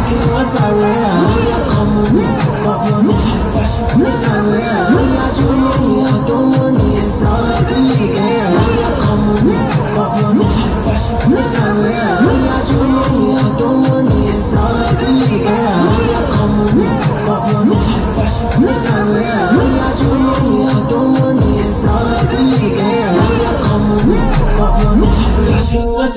looking what I wear. Oh yeah, come on, got your me. Fashion what I wear. Oh yeah, show me. I don't want it. It's all I really care. Oh yeah, come on, got your me. Fashion what I wear. Oh yeah, show me. I don't want it. It's all I really care. Oh yeah, come on, got your me. Fashion what I wear. Oh yeah, show me. I don't want it. It's all I really care. Oh yeah, come on, got your me. Fashion what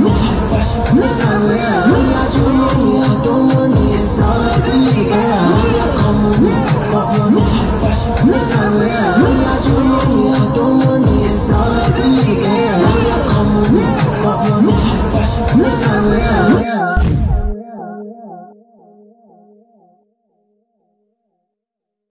me. Fashion